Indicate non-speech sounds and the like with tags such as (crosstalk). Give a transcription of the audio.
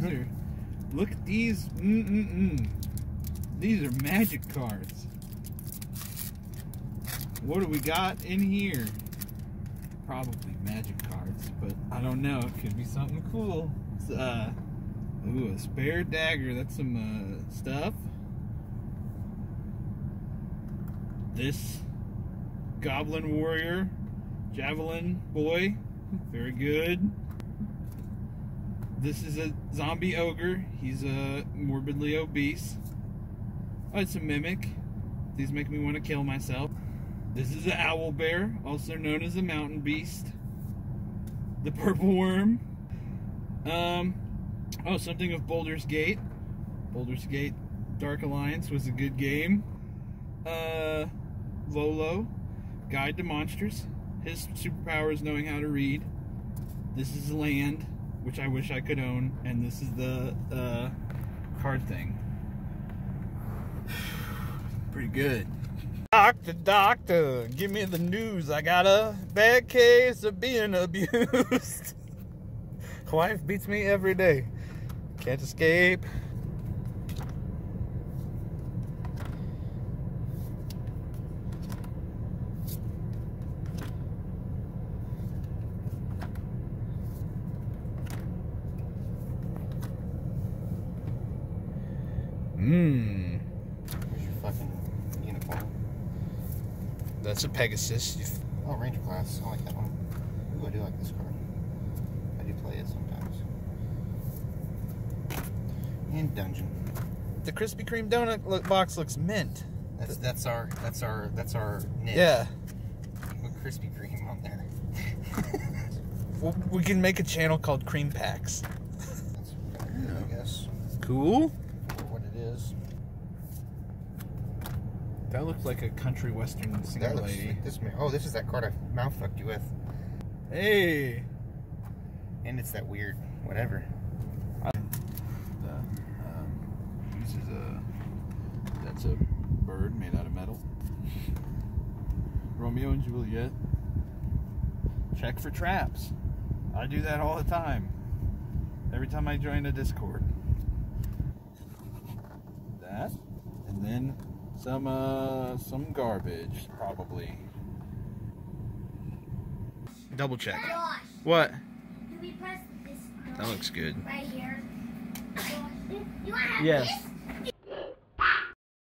These Mhm. are. Look at these. Mm-mm-mm. These are magic cards. What do we got in here? Probably magic cards, but I don't know. It could be something cool. It's, uh, ooh, a spare dagger. That's some uh, stuff. This goblin warrior, javelin boy, very good. This is a zombie ogre. He's uh, morbidly obese. Oh, it's a mimic. These make me want to kill myself. This is an owl bear, also known as a mountain beast. The purple worm. Um, oh, something of Baldur's Gate. Baldur's Gate Dark Alliance was a good game. Uh, Volo, Guide to Monsters. His superpower is knowing how to read. This is land, which I wish I could own, and this is the uh, card thing. (sighs) Pretty good. Doctor, doctor, give me the news. I got a bad case of being (laughs) abused. Wife beats me every day. Can't escape. Mmm. Here's your fucking uniform. That's a Pegasus. You f- Oh, Ranger class. I like that one. Ooh, I do like this card. I do play it sometimes. And dungeon. The Krispy Kreme donut look, box looks mint. That's that's our that's our that's our niche. Yeah. Put Krispy Kreme on there. (laughs) Well, we can make a channel called Cream Packs. That's kind of I guess. Cool. For what it is. That looks like a country western singer That looks lady. like this man. Oh, this is that card I mouth fucked you with. Hey. And it's that weird whatever. The, um, this is a. That's a bird made out of metal. Romeo and Juliet. Check for traps. I do that all the time. Every time I join a Discord. That, and then some uh some garbage probably. Double check. What? do we press this That looks good. right here? You want to have Yes. this?